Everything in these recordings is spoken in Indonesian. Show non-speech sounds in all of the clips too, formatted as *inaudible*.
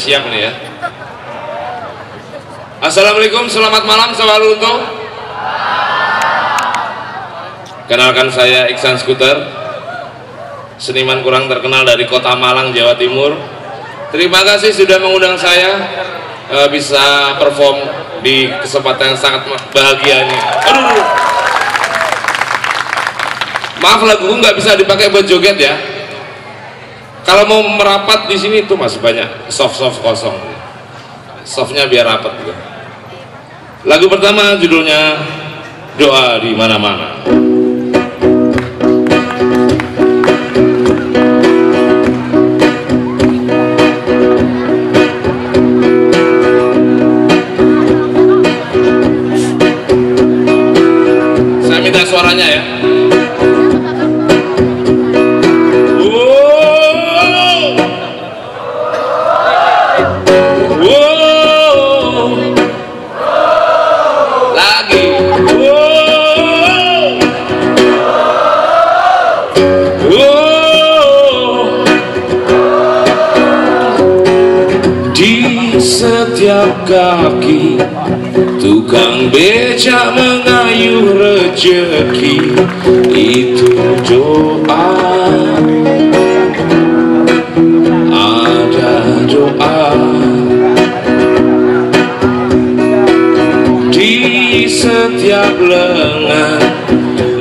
Udah siap nih ya. Assalamualaikum, selamat malam selalu untuk Kenalkan saya Iksan Skuter Seniman kurang terkenal dari kota Malang, Jawa Timur. Terima kasih sudah mengundang saya uh, Bisa perform di kesempatan yang sangat bahagia ini. Aduh, Maaf laguku nggak bisa dipakai buat joget ya kalau mau merapat di sini tuh masih banyak soft soft kosong. Softnya biar rapat juga. Lagu pertama judulnya doa di mana Tukang beca mengayuh rejeki Itu doa. Ada doa. Di setiap lengan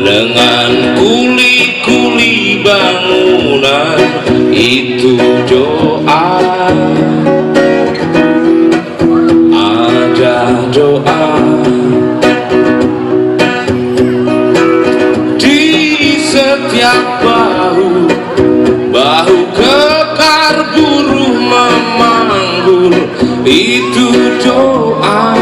Lengan kuli-kuli bangunan Itu doa itu doa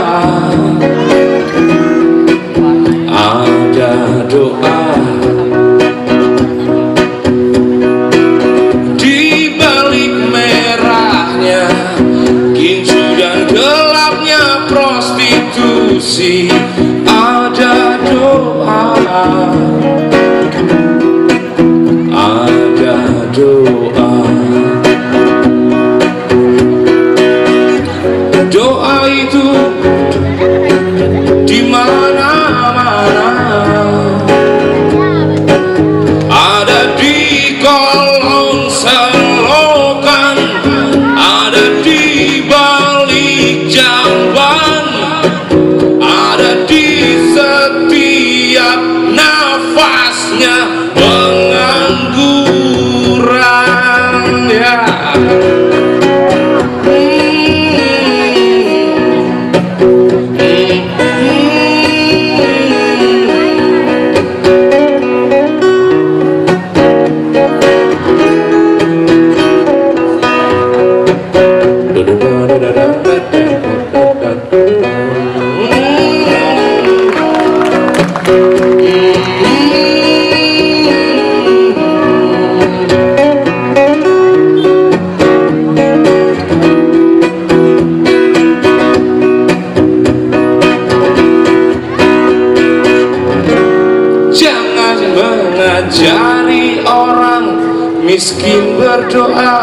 berdoa.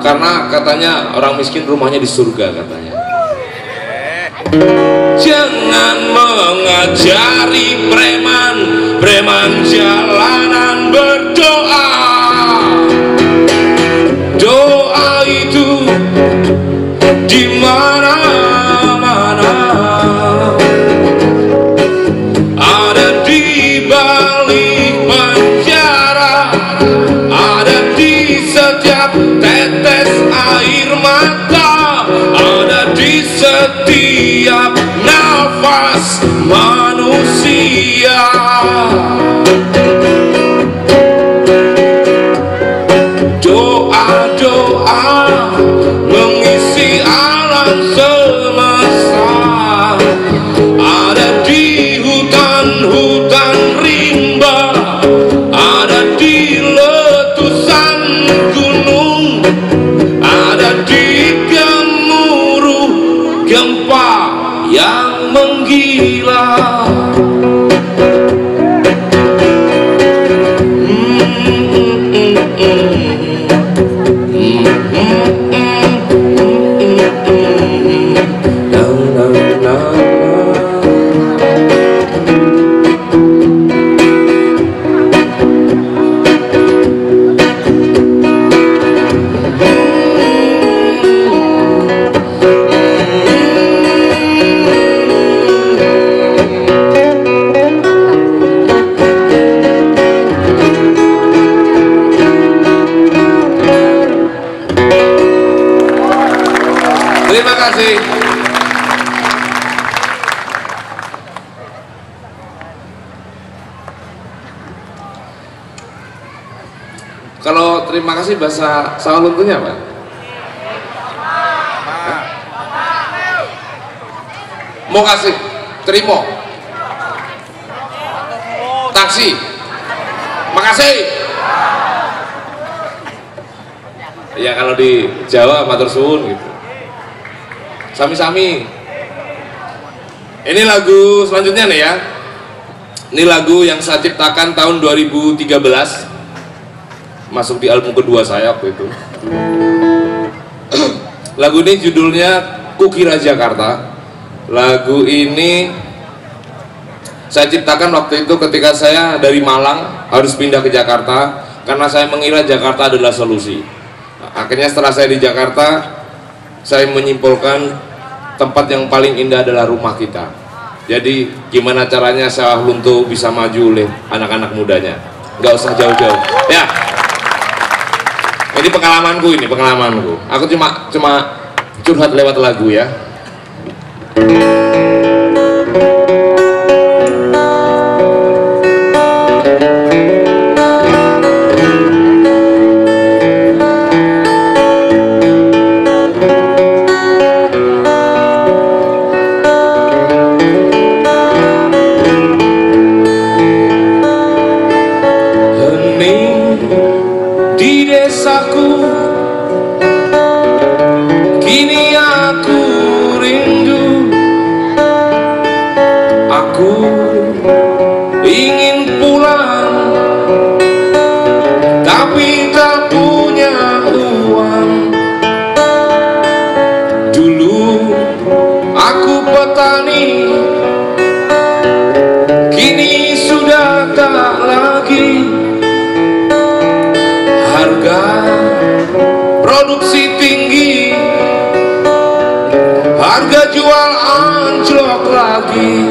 Karena katanya orang miskin rumahnya di surga katanya. Jangan mengajari preman. Preman jalanan love bahasa Sawaluntunya apa? Mau kasih, terima. Taksi. Makasih. Ya kalau di Jawa matur suwun gitu. Sami-sami. Ini lagu selanjutnya nih ya. Ini lagu yang saya ciptakan tahun 2013 masuk di album kedua saya waktu itu. Lagu ini judulnya Kukira Jakarta. Lagu ini saya ciptakan waktu itu ketika saya dari Malang harus pindah ke Jakarta karena saya mengira Jakarta adalah solusi. Akhirnya setelah saya di Jakarta saya menyimpulkan tempat yang paling indah adalah rumah kita. Jadi gimana caranya saya Lunto bisa maju oleh anak-anak mudanya? Nggak usah jauh-jauh. Ya ini pengalamanku ini pengalamanku. Aku cuma cuma curhat lewat lagu ya harga jual anjlok lagi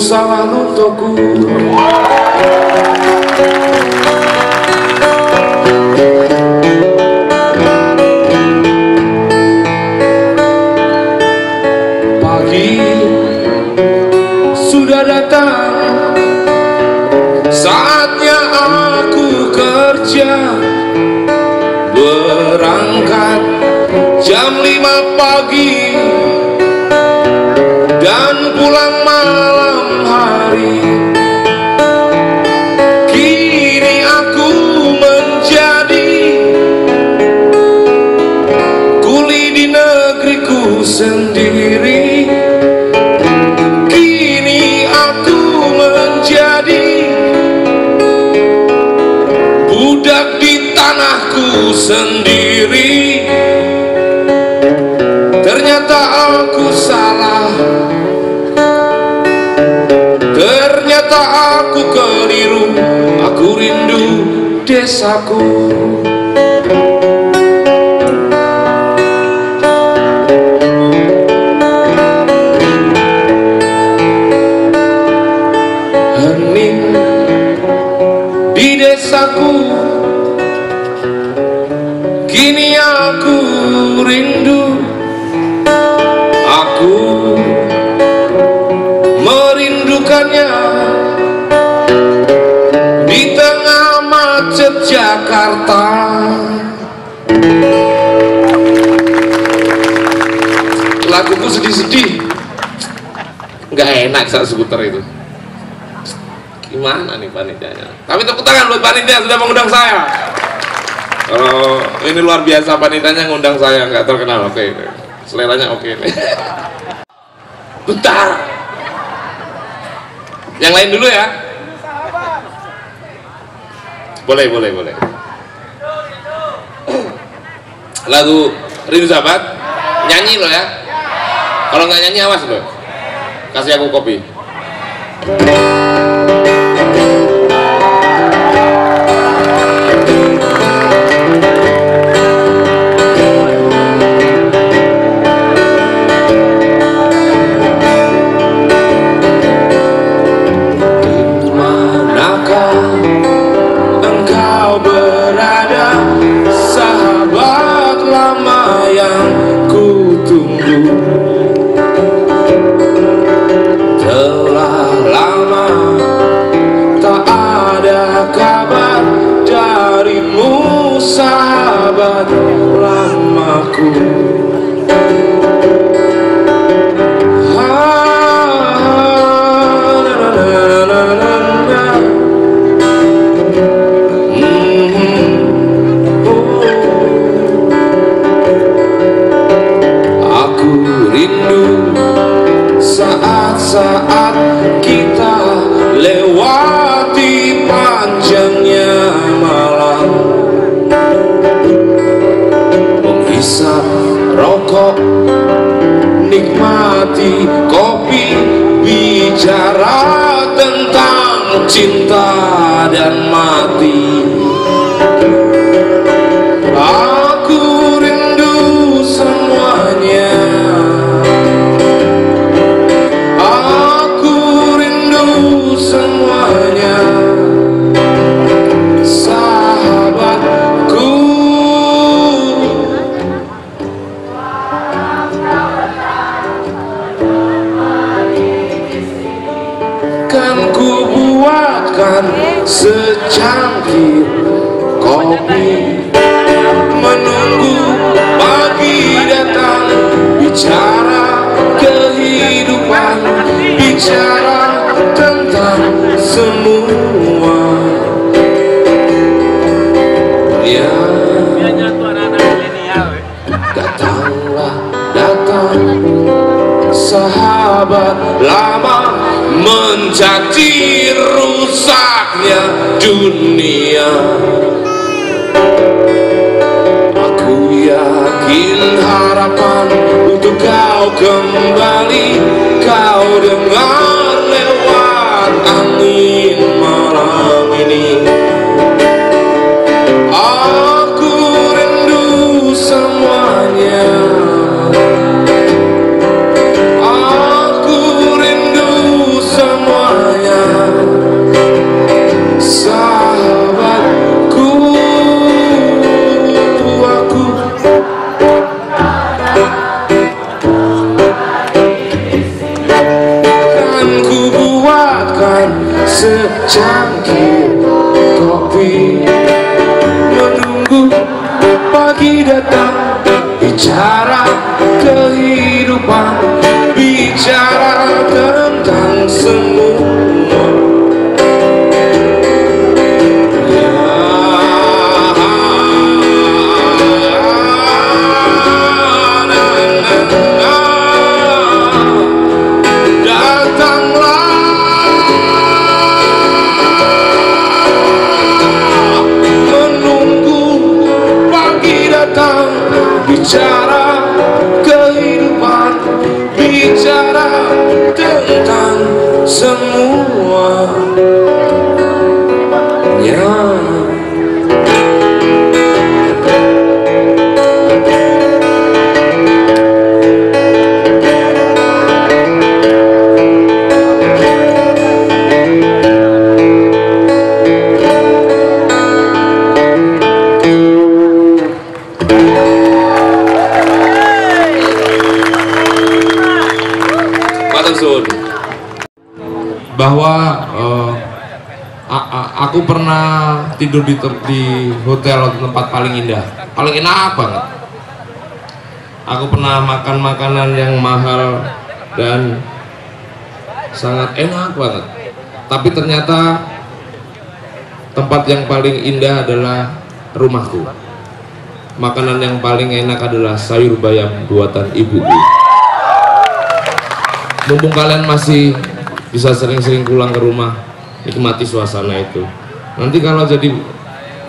salah untukku pagi sudah datang Saatnya aku kerja. Berangkat jam 5 desaku. Hening di desaku. Kini aku rindu. Aku merindukannya Nggak enak saat skuter itu. Gimana nih panitianya? Tapi tepuk tangan buat panitia sudah mengundang saya. Kalau ini luar biasa panitanya ngundang saya nggak terkenal. Oke seleranya oke nih *laughs* bentar. Yang lain dulu ya. Boleh boleh boleh. Lagu rindu sahabat. Nyanyi lo ya. Kalau nggak nyanyi awas lo kasih aku kopi secangkir kopi. Menunggu pagi datang bicara kehidupan bicara tentang semua. Ya datanglah datang sahabat lama mencaci rusaknya dunia. Aku yakin harapan untuk kau kembali. Kau dengar ku buatkan secangkir kopi. Menunggu pagi datang Bicara kehidupan Eh, aku pernah tidur di di hotel tempat paling indah, paling enak banget. Aku pernah makan makanan yang mahal dan sangat enak banget. Tapi ternyata tempat yang paling indah adalah rumahku. Makanan yang paling enak adalah sayur bayam buatan ibuku mumpung kalian masih bisa sering-sering pulang ke rumah nikmati suasana itu. Nanti kalau jadi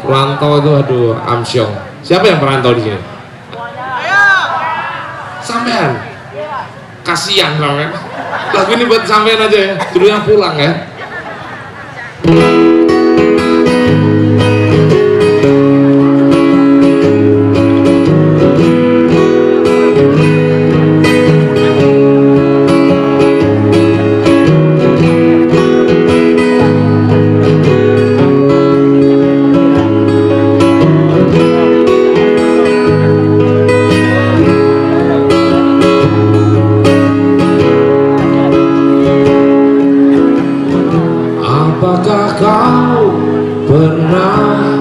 perantau itu aduh amsyong siapa yang perantau di sini? Sampean. Kasihan sampean. Lagu ini buat sampean aja ya. Dulu yang pulang ya. kau pernah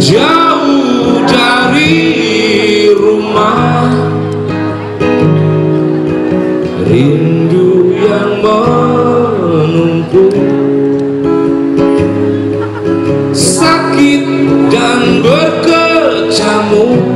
jauh dari rumah. Rindu yang menunggu sakit dan berkecamuk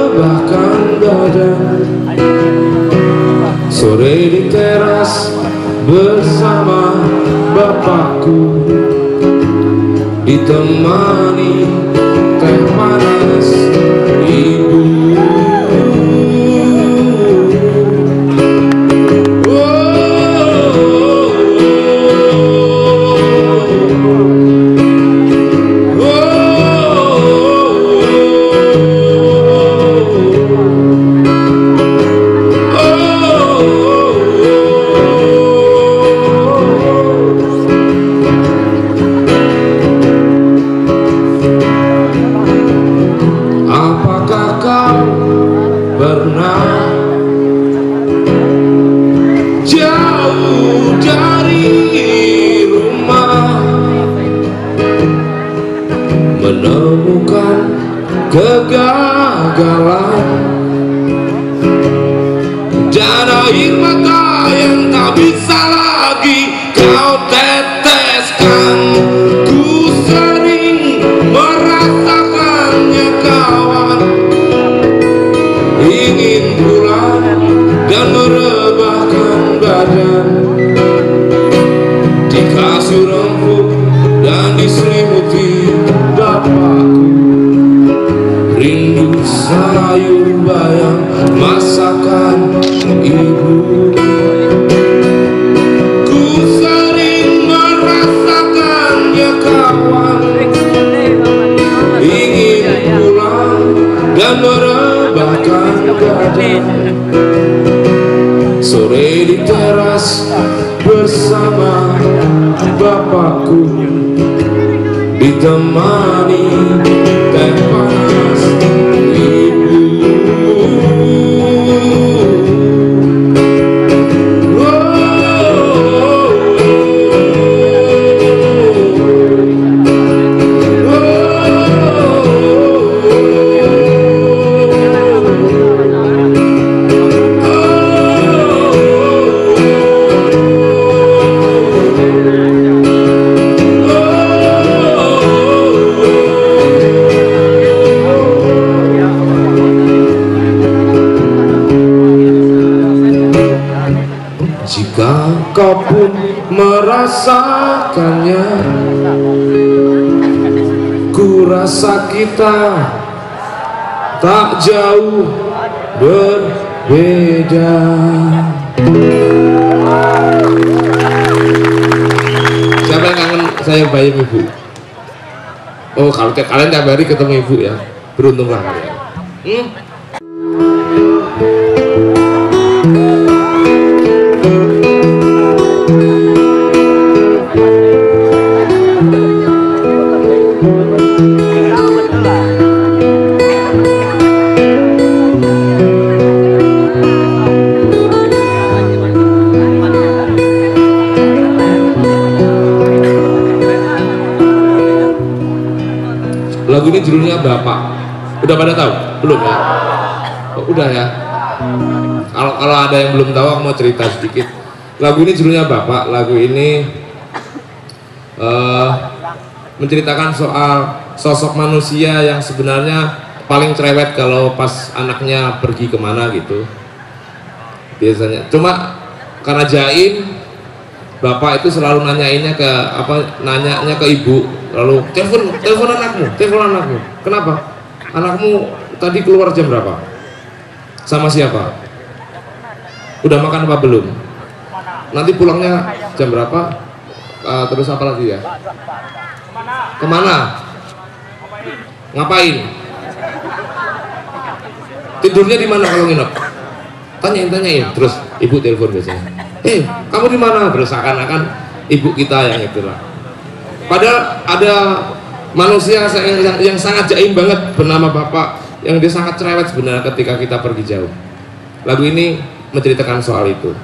Sore di teras bersama bapakku. Ditemani teh panas ibu kita tak jauh berbeda Siapa yang kangen saya bayang ibu? Oh kalau kalian tiap hari ketemu ibu ya Beruntunglah kalian hmm? Lagu ini judulnya Bapak. Udah pada tahu? Belum ya? Oh, udah ya? Kalau kalau ada yang belum tahu aku mau cerita sedikit. Lagu ini judulnya Bapak. Lagu ini eh, menceritakan soal sosok manusia yang sebenarnya paling cerewet kalau pas anaknya pergi ke mana gitu. Biasanya. Cuma karena jaim bapak itu selalu nanyainnya ke apa nanyanya ke ibu. Lalu telepon telepon anakmu telepon anakmu. Kenapa? Anakmu tadi keluar jam berapa? Sama siapa? Udah makan apa belum? Nanti pulangnya jam berapa? Uh, terus apa lagi ya? Ke mana? Ngapain? Tidurnya di mana kalau nginep tanyain tanyain terus ibu telepon biasanya. Eh kamu di mana? Terus seakan-akan ibu kita yang itulah padahal ada manusia yang, yang, yang sangat jaim banget bernama bapak yang dia sangat cerewet sebenarnya ketika kita pergi jauh. Lagu ini menceritakan soal itu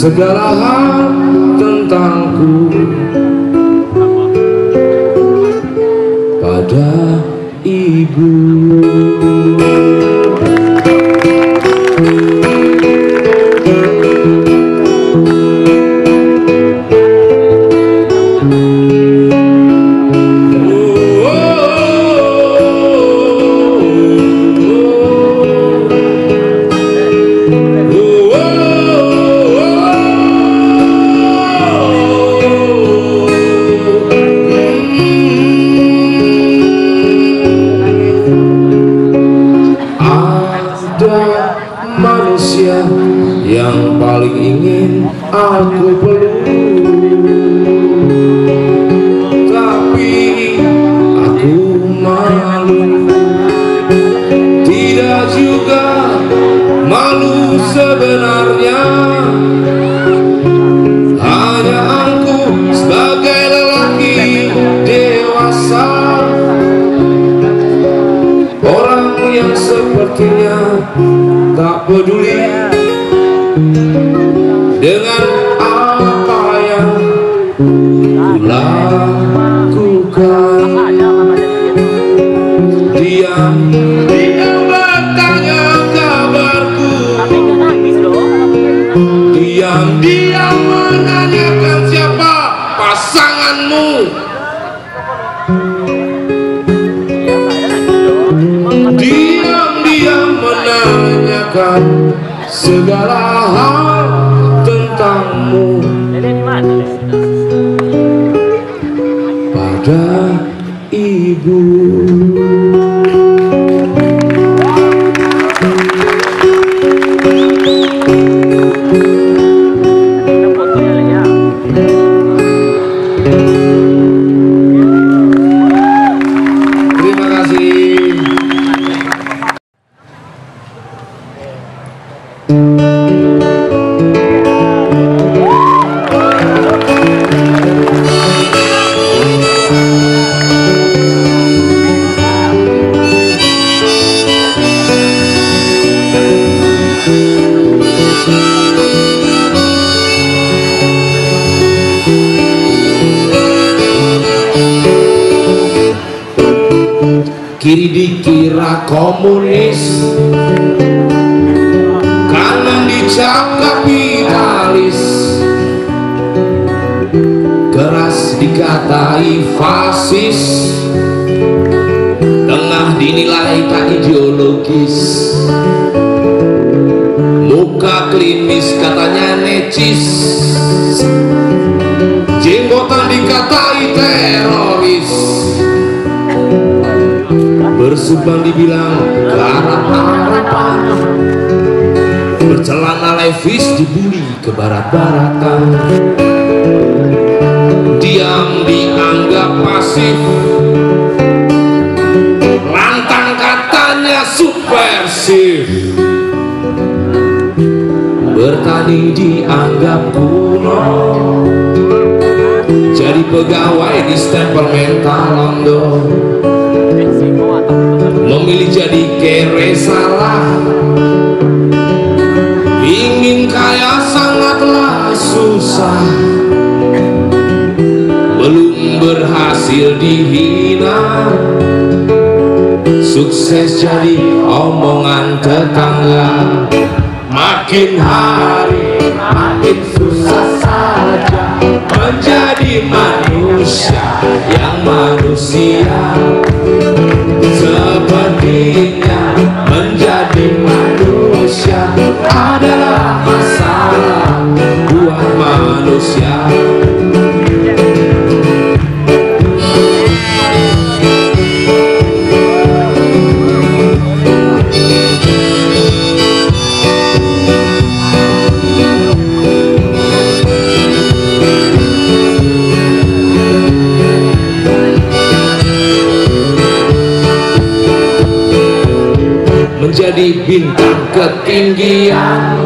segala hal tak peduli segala hal komunis. Kanan dicap kapitalis Keras dikatai fasis. Tengah dinilai tak ideologis. Muka klinis katanya necis. Jenggotan dikatai teroris Bersumbang dibilang garap-garapan Bercelana levis dibully ke barat-baratan. Diam dianggap pasif. Lantang katanya subversif. Bertani dianggap kuno. Jadi pegawai di stempel mental Londo salah. Ingin kaya sangatlah susah. Belum berhasil dihina. Sukses jadi omongan tetangga. Makin hari makin susah saja. Menjadi manusia yang manusia. Sepertinya adalah masalah buat manusia menjadi bintang ketinggian.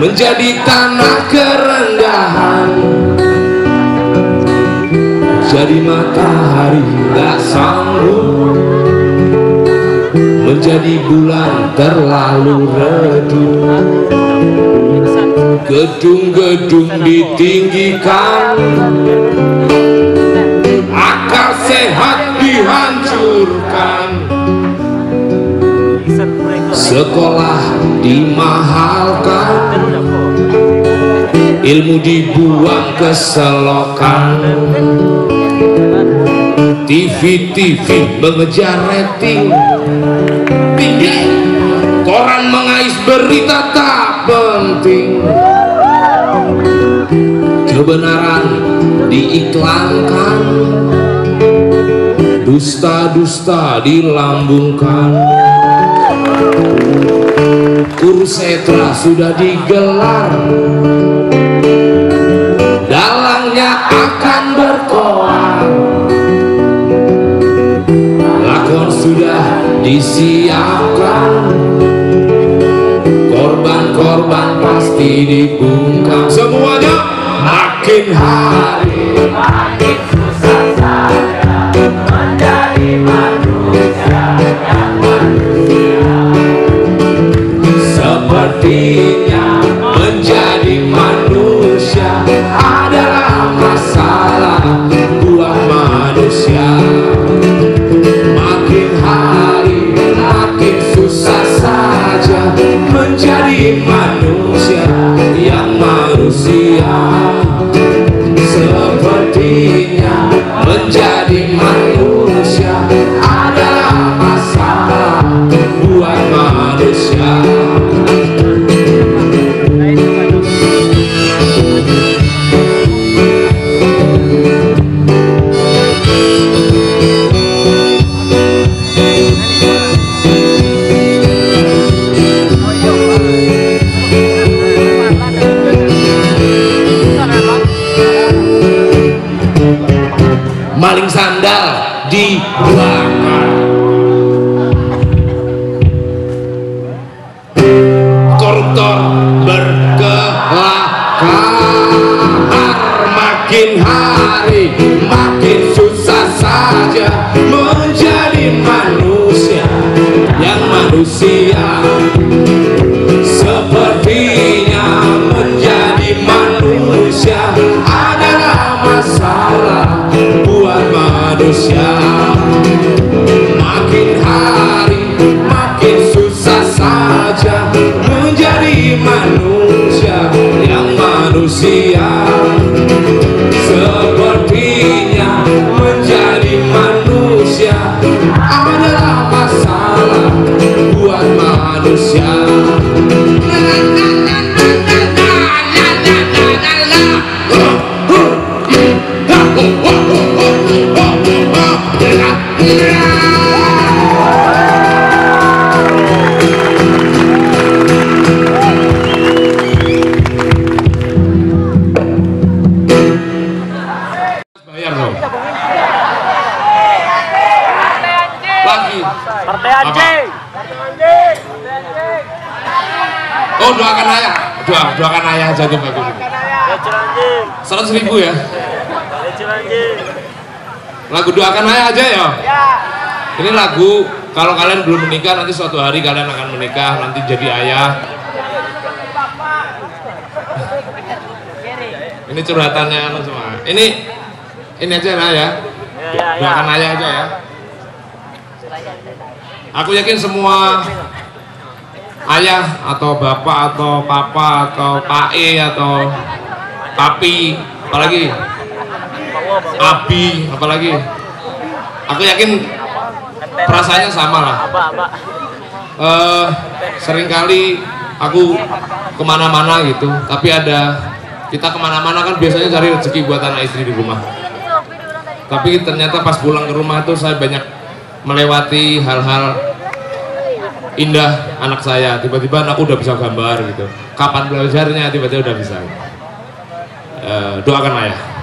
Menjadi tanah kerendahan. Jadi matahari tak sanggup. Menjadi bulan terlalu redup. Gedung-gedung ditinggikan. Akal sehat dihancurkan sekolah dimahalkan. Ilmu dibuang ke selokan. TV-TV mengejar rating. Tinggi. Koran mengais berita tak penting. Kebenaran diiklankan. Dusta-dusta dilambungkan kursetra sudah digelar. Dalangnya akan berkoar. Lakon sudah disiapkan. Korban-korban pasti dibungkam. Semuanya makin hari makin susah menjadi manusia sepertinya manusia. Sepertinya menjadi manusia adalah masalah buat manusia. Makin hari makin susah saja menjadi manusia yang manusia. Sepertinya menjadi manusia lagu doakan ayah aja ya. Ya. ini lagu kalau kalian belum menikah nanti suatu hari kalian akan menikah nanti jadi ayah. Ini curhatannya anu semua. Ini ini aja lah ya. Ya ya. Doakan ayah aja ya. Aku yakin semua ayah atau bapak atau papa atau pak e atau papi apalagi abi apalagi? Aku yakin perasaannya sama lah. Eh sering kali aku ke mana-mana gitu tapi ada kita ke mana-mana kan biasanya cari rezeki buat anak istri di rumah. Tapi ternyata pas pulang ke rumah tuh saya banyak melewati hal-hal indah anak saya. Tiba-tiba anakku udah bisa gambar gitu. Kapan belajarnya? Tiba-tiba udah bisa. Eh, doakan ayah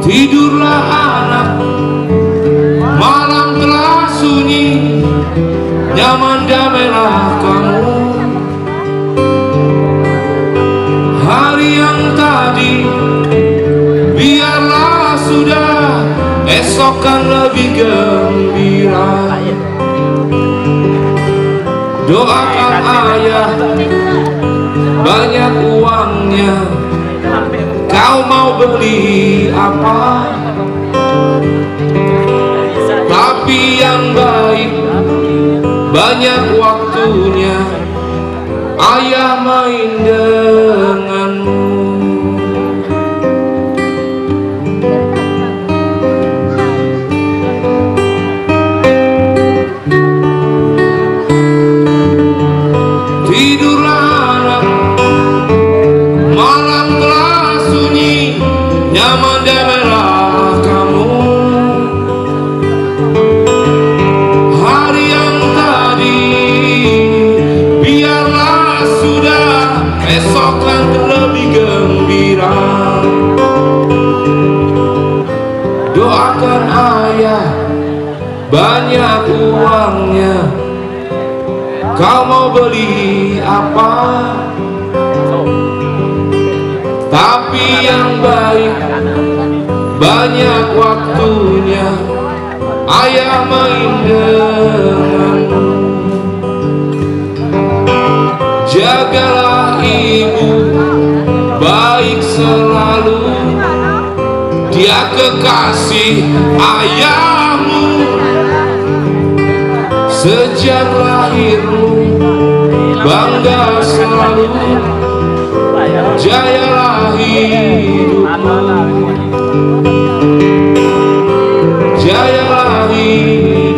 Tidurlah anak Malam telah sunyi Nyaman damailah kamu. Hari yang tadi Biarlah sudah Esok kan lebih gembira. Doakan ayah Banyak uangnya Kau mau beli apa? Tapi yang baik Banyak waktunya Ayah main denganmu Doakan ayah Banyak uangnya. Kau mau beli apa? Tapi yang baik Banyak waktunya. Ayah main denganmu Jagalah ibu Baik selalu Dia kekasih ayahmu. Sejak lahirmu Bangga selalu. Jayalah hidupmu Jayalah hidupmu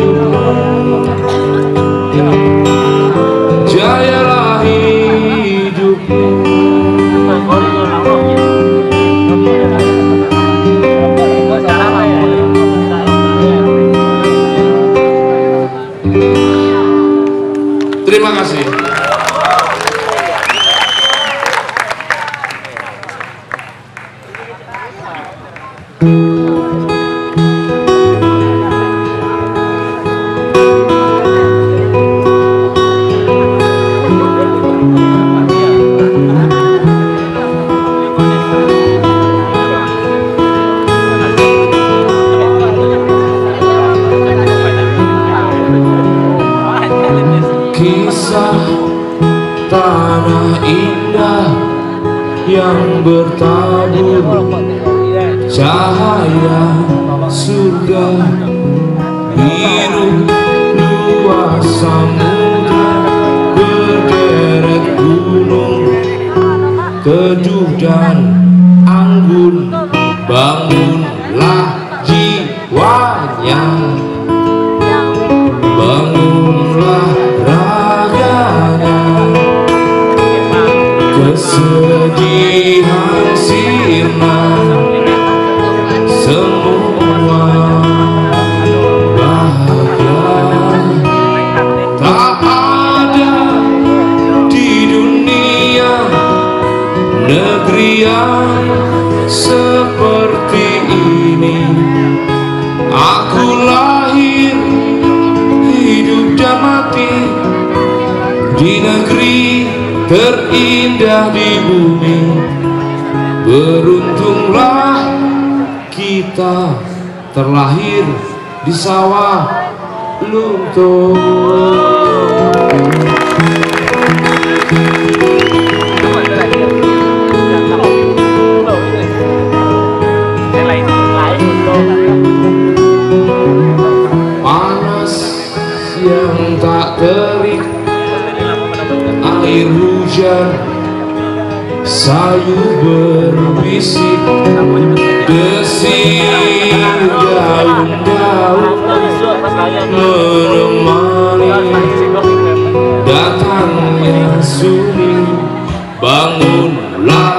lahir hidup dan mati di negeri terindah di bumi. Beruntunglah kita terlahir di sawah luntur. tak terik. Air hujan sayu berbisik. Desir daun-daun menemani datangnya sunyi bangunlah